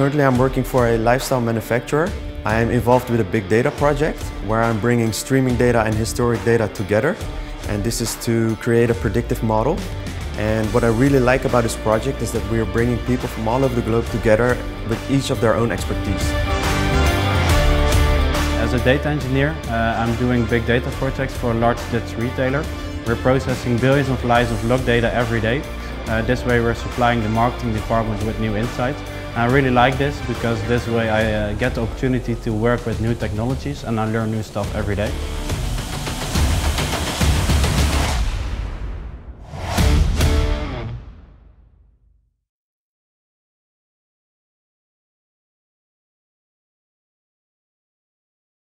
Currently I'm working for a lifestyle manufacturer. I am involved with a big data project where I'm bringing streaming data and historic data together and this is to create a predictive model and what I really like about this project is that we are bringing people from all over the globe together with each of their own expertise. As a data engineer, uh, I'm doing big data projects for a large Dutch retailer. We're processing billions of lines of log data every day. Uh, this way we're supplying the marketing department with new insights. I really like this because this way I uh, get the opportunity to work with new technologies and I learn new stuff every day.